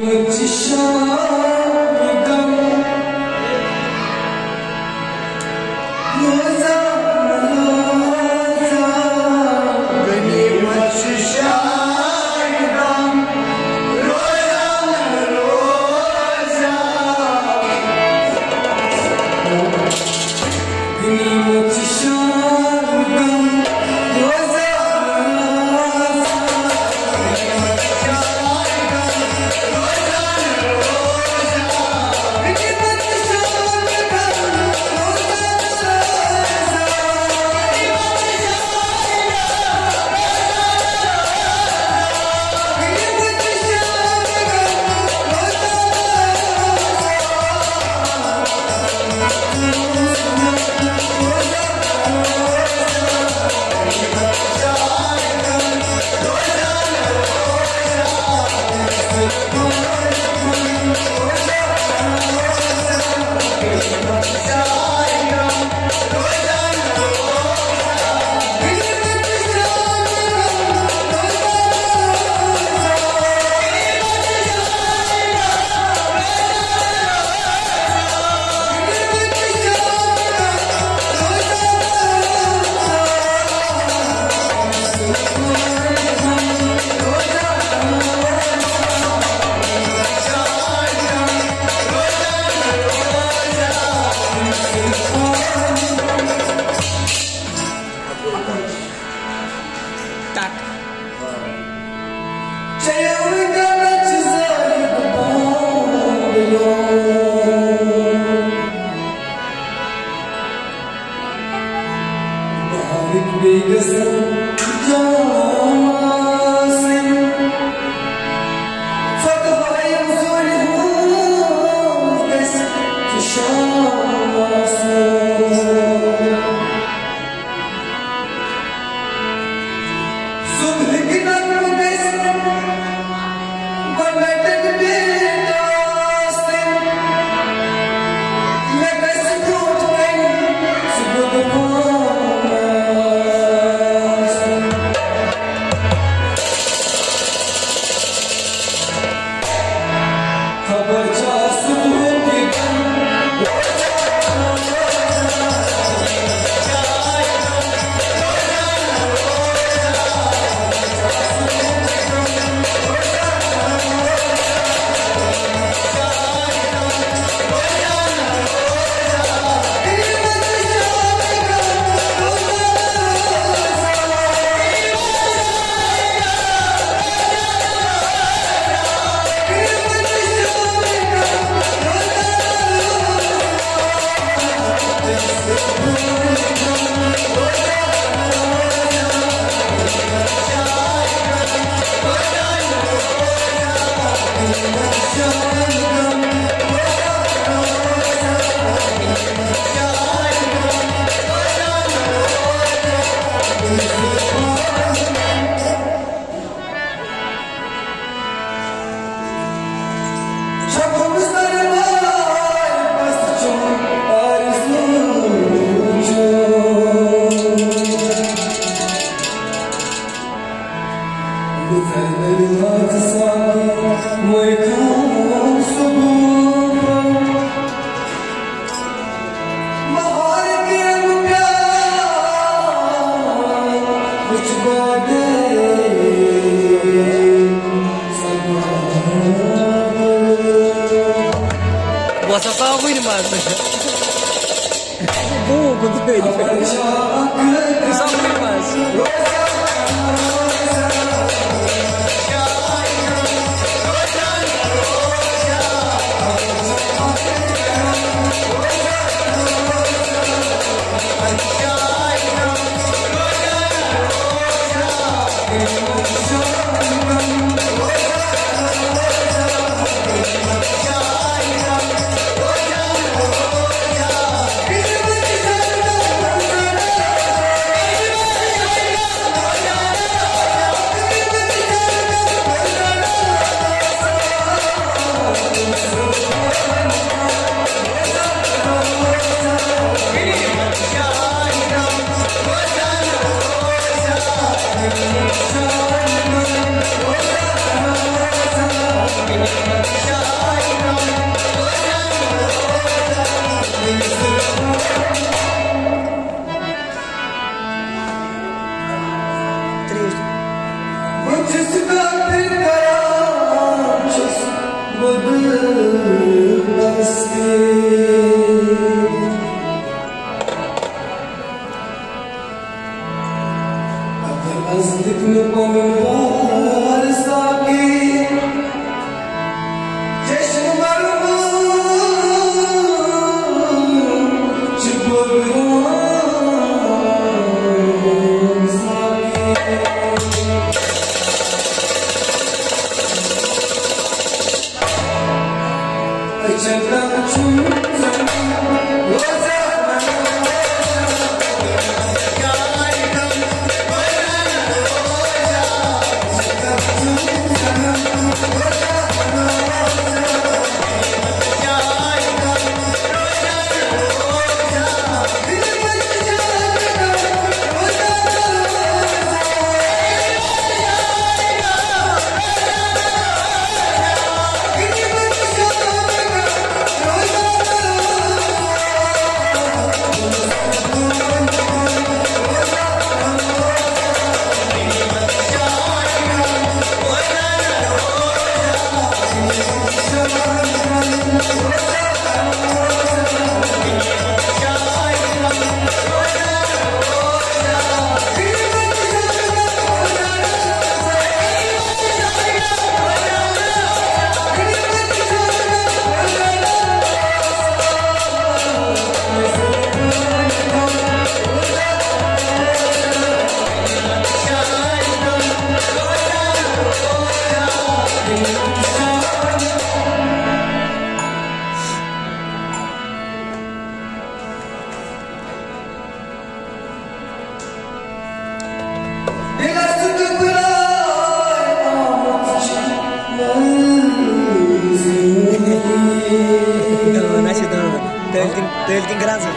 Тишина так. Yeah. Kasaplığa koydum artık. Bu mu bu böyle? Kasaplık var. المسكين ele tem, ele tem graça.